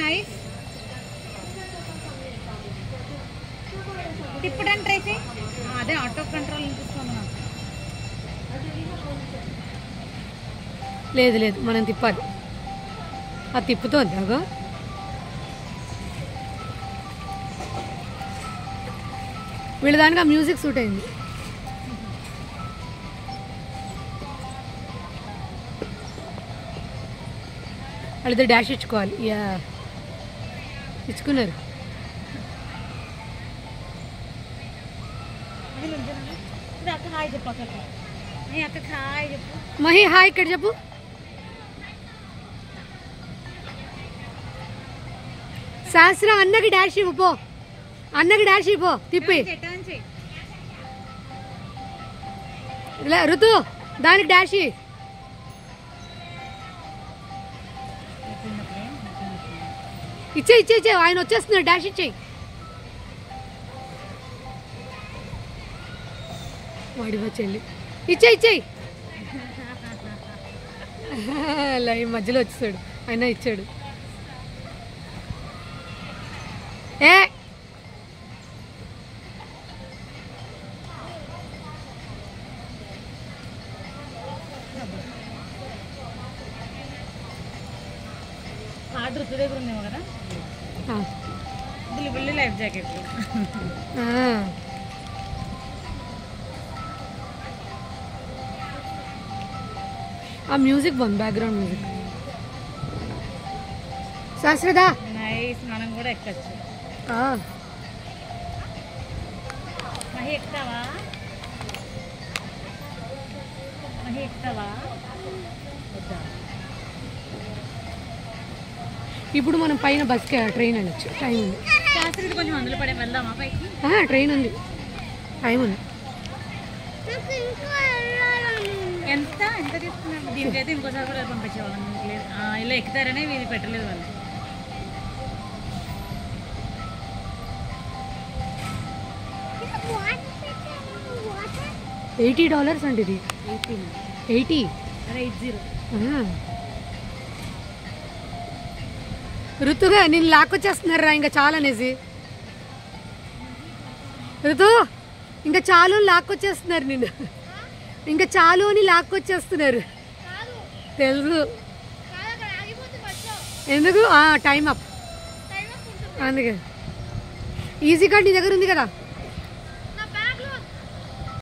Nice తిప్పడానికి try చేయి ఆ, అదే ఆటో కంట్రోల్ వినిపిస్తుంది నాకు. లేదు లేదు మనం తిప్పాలి. అది తిప్పుతోంది అగో. వీళ్ళ దానికి ఆ మ్యూజిక్ సూట్ అయింది. వాళ్ళిద్దరు డాష్ ఇచ్చుకోవాలి. యా. ఇచ్చుకున్నారు. మహి హాయ్ ఇక్కడ చెప్పు. శాస్త్రం అన్నకి డాష్ ఇవ్వు పో. అన్నకి డాష్ ఇవ్వు తిప్పి. ఋతు దానికి డాష్. ఇచ్చే ఇచ్చే ఇచ్చే ఆయన వచ్చేస్తున్నాడు డాష్ ఇచ్చేయి. వాడివా చెల్లి. ఇచ్చే ఇచ్చేయి. అలా మధ్యలో వచ్చేసాడు. ఆయన ఇచ్చాడు. ఏ హార్డ్ రుతు దగ్గర ఉందేమో కదా ఆ, బుల్లి బుల్లి లైఫ్ జాకెట్ ఆ. ఆ మ్యూజిక్ బాగుంది బ్యాక్గ్రౌండ్ మ్యూజిక్ శాస్త్రదా నైస్ మనం కూడా ఎక్కచ్చు ఆ, మహి ఎక్కుతావా మహి ఎక్కుతావా వద్దా ఇప్పుడు మనం పైన బస్కి ట్రైన్ వెళ్ళచ్చు టైం ఉంది. ట్రైన్ ఉంది. టైం ఉంది. ఎంత? ఎంత దీనికైతే ఇంకోసారి కూడా పంపించేవాళ్ళం. ఇలా ఎక్కుతారనే ఇది పెట్టలేదు వాళ్ళు. ఎయిటీ డాలర్స్ అండి ఇది. ఎయిటీ అదే ఎయిట్ జీరో. ఋతుగా నేను లాక్కొచ్చేస్తున్నారా ఇంకా చాలా అనేసి. ఋతు ఇంకా చాలు లాక్కొచ్చేస్తున్నారు నిన్ను. ఇంకా చాలు అని లాక్కొచ్చేస్తున్నారు. తెలుసు. ఎందుకు? టైం అప్ అందుకే. ఈజీ కార్డ్ నీ దగ్గర ఉంది కదా.